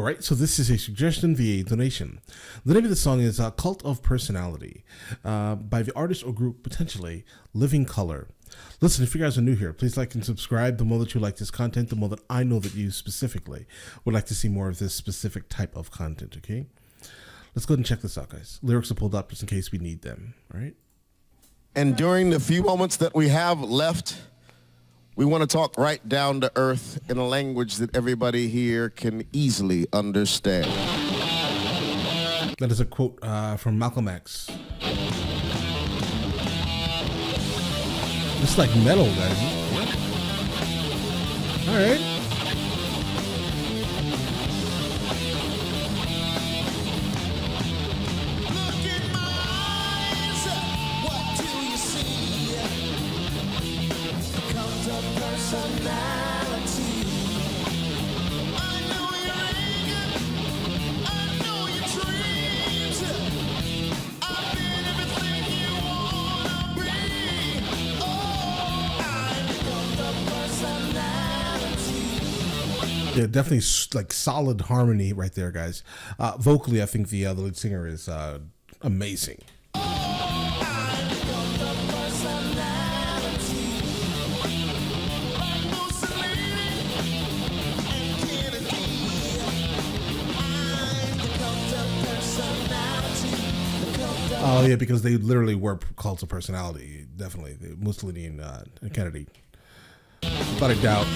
All right, so this is a suggestion via donation. The name of the song is uh, Cult of Personality uh, by the artist or group potentially Living Colour. Listen, if you guys are new here, please like and subscribe. The more that you like this content, the more that I know that you specifically would like to see more of this specific type of content, okay? Let's go ahead and check this out, guys. Lyrics are pulled up just in case we need them, all right? And during the few moments that we have left, we want to talk right down to earth in a language that everybody here can easily understand. That is a quote uh, from Malcolm X. It's like metal, guys. All right. Yeah, definitely like solid harmony right there, guys. Uh, vocally, I think the uh, the lead singer is uh, amazing. Oh yeah, because they literally were cults of personality. Definitely, Mussolini and, uh, Kennedy. Without a doubt.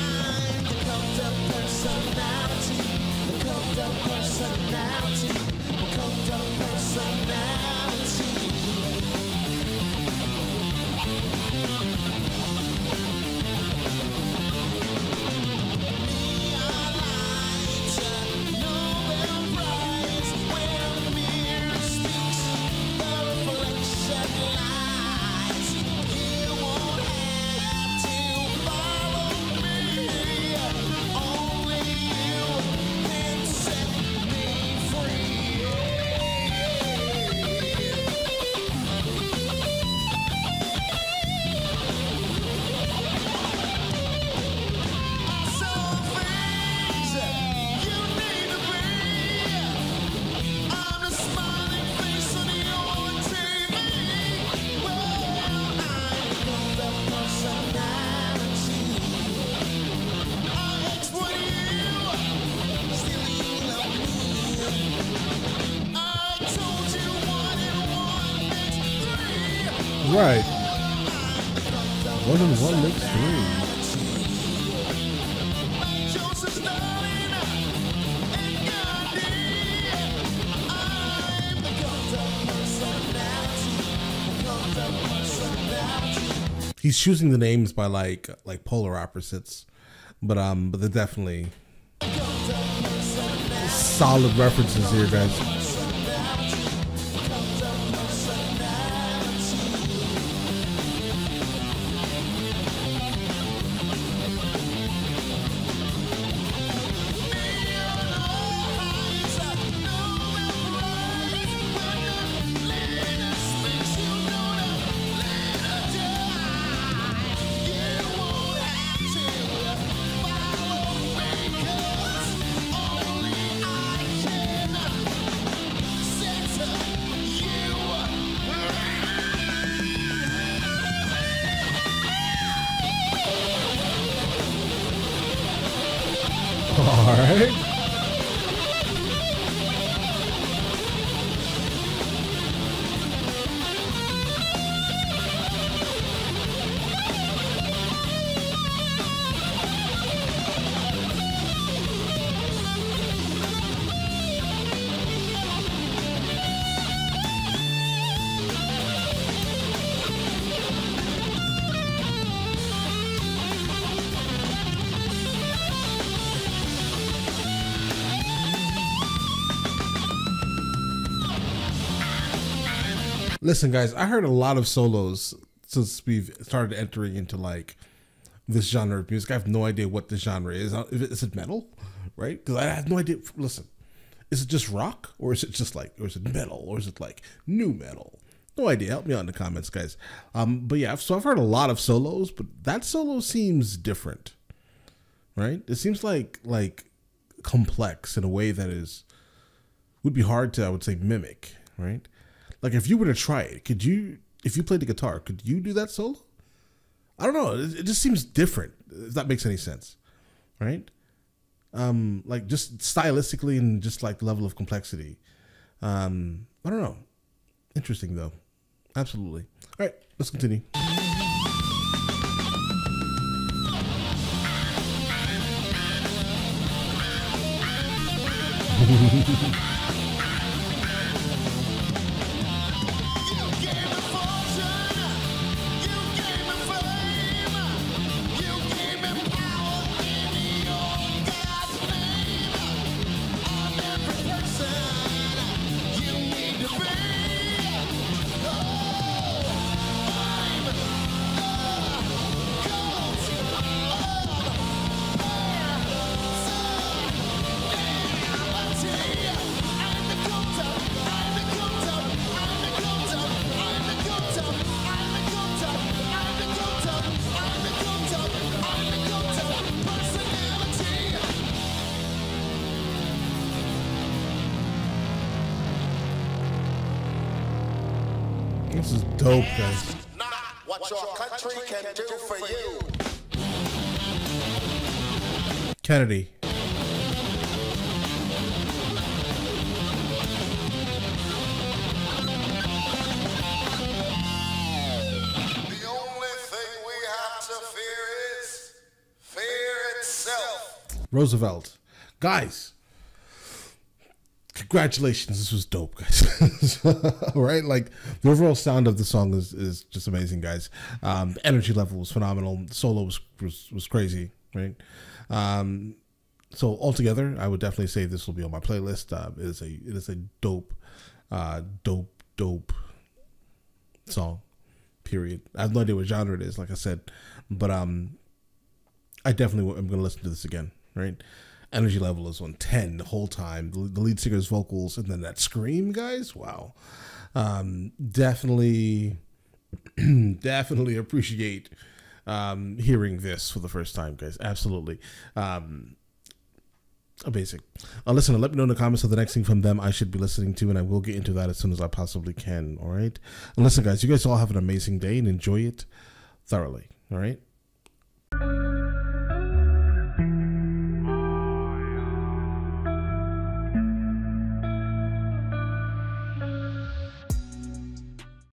Right. One and one makes three. He's choosing the names by like like polar opposites, but um, but they're definitely solid references here, guys. Right. Listen, guys, I heard a lot of solos since we've started entering into like this genre of music. I have no idea what the genre is. Uh, Is it metal? Right? Because I have no idea. Listen, is it just rock, or is it just like, or is it metal, or is it like new metal? No idea. Help me out in the comments, guys. Um, but yeah, so I've heard a lot of solos, but that solo seems different, right? It seems like like complex in a way that is would be hard to I would say mimic, right? Like if you were to try it, could you if you played the guitar, could you do that solo? I don't know. It, it just seems different. If that makes any sense, right? Um, like just stylistically and just like level of complexity. Um, I don't know. Interesting though. Absolutely. All right, let's continue. This is dope, guys. Not what your country can do for you. Kennedy. Roosevelt. only thing we have to fear is fear itself. Roosevelt. Guys, congratulations. This was dope, guys. Right. Like the overall sound of the song is, is just amazing, guys. Um, the energy level was phenomenal. The solo was, was, was crazy, right? Um, so altogether, I would definitely say this will be on my playlist. Uh, it is a it is a dope, uh, dope, dope song. Period. I have no idea what genre it is, like I said, but um, I definitely am to listen to this again. Right, energy level is on ten the whole time. The, the lead singer's vocals and then that scream, guys. Wow, um, definitely, definitely appreciate um, hearing this for the first time, guys. Absolutely. Um, Amazing. Uh, listen, let me know in the comments of the next thing from them I should be listening to, and I will get into that as soon as I possibly can. All right. And listen, guys, you guys all have an amazing day and enjoy it thoroughly. All right.